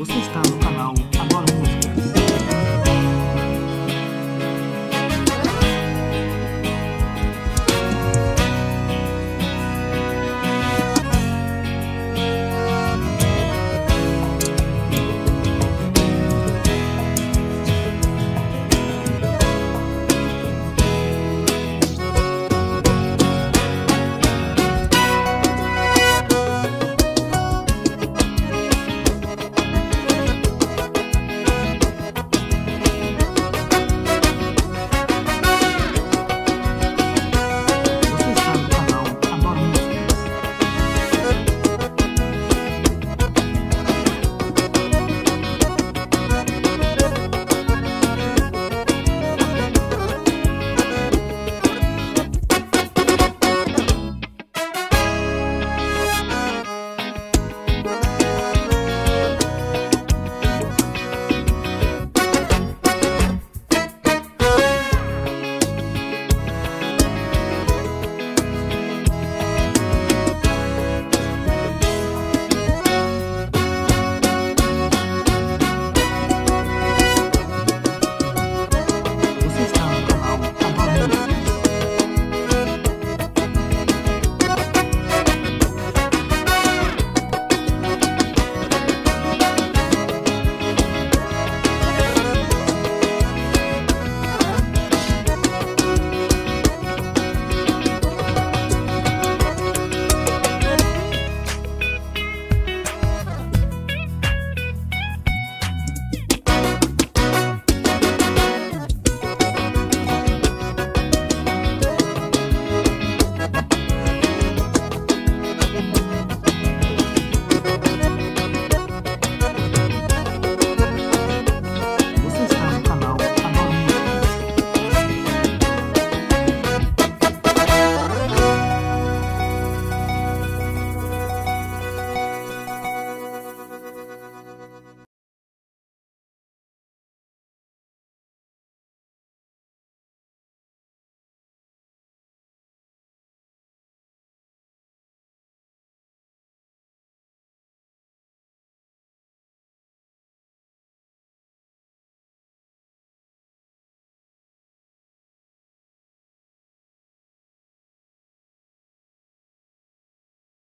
você está no